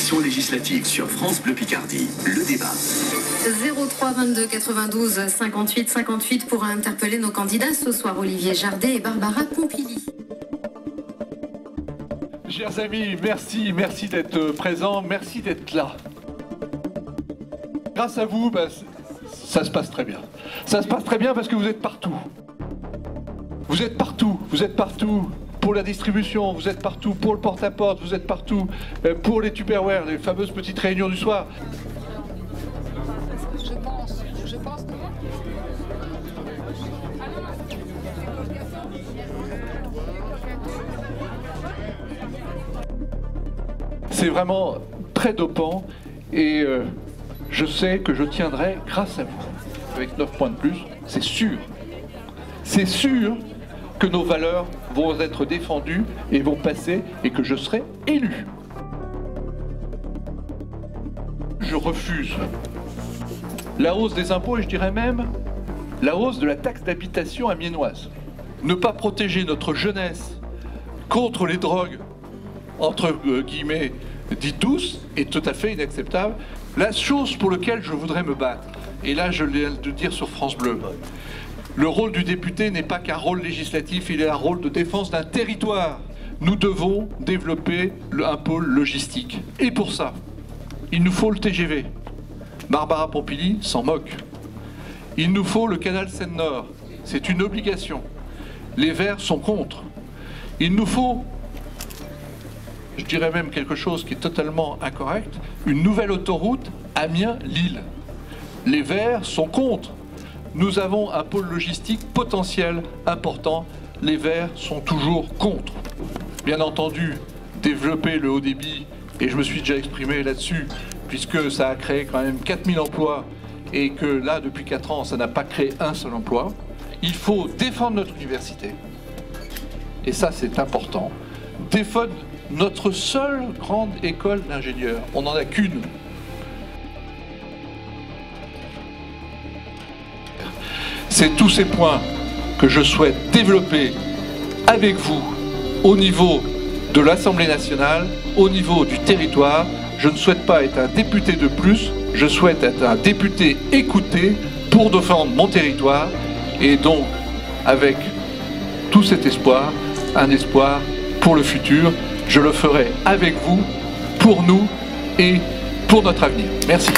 élections législatives sur France Bleu Picardie. Le débat. 03 22 92 58 58 pour interpeller nos candidats ce soir, Olivier Jardet et Barbara Pompili. Chers amis, merci, merci d'être présents, merci d'être là. Grâce à vous, bah, ça se passe très bien. Ça se passe très bien parce que vous êtes partout. Vous êtes partout, vous êtes partout pour la distribution, vous êtes partout pour le porte-à-porte, vous êtes partout euh, pour les Tupperware, les fameuses petites réunions du soir. Je pense, je pense que... C'est vraiment très dopant et euh, je sais que je tiendrai grâce à vous. Avec 9 points de plus, c'est sûr. C'est sûr que nos valeurs vont être défendues et vont passer et que je serai élu. Je refuse la hausse des impôts et je dirais même la hausse de la taxe d'habitation amiénoise. Ne pas protéger notre jeunesse contre les drogues, entre euh, guillemets, dites tous, est tout à fait inacceptable. La chose pour laquelle je voudrais me battre, et là je l'ai de dire sur France Bleu, le rôle du député n'est pas qu'un rôle législatif, il est un rôle de défense d'un territoire. Nous devons développer un pôle logistique. Et pour ça, il nous faut le TGV. Barbara Pompili s'en moque. Il nous faut le canal Seine-Nord. C'est une obligation. Les Verts sont contre. Il nous faut, je dirais même quelque chose qui est totalement incorrect, une nouvelle autoroute Amiens-Lille. Les Verts sont contre. Nous avons un pôle logistique potentiel important. Les Verts sont toujours contre. Bien entendu, développer le haut débit, et je me suis déjà exprimé là-dessus, puisque ça a créé quand même 4000 emplois, et que là, depuis 4 ans, ça n'a pas créé un seul emploi. Il faut défendre notre université. Et ça, c'est important. Défendre notre seule grande école d'ingénieurs. On n'en a qu'une. C'est tous ces points que je souhaite développer avec vous au niveau de l'Assemblée nationale, au niveau du territoire. Je ne souhaite pas être un député de plus, je souhaite être un député écouté pour défendre mon territoire et donc avec tout cet espoir, un espoir pour le futur. Je le ferai avec vous, pour nous et pour notre avenir. Merci.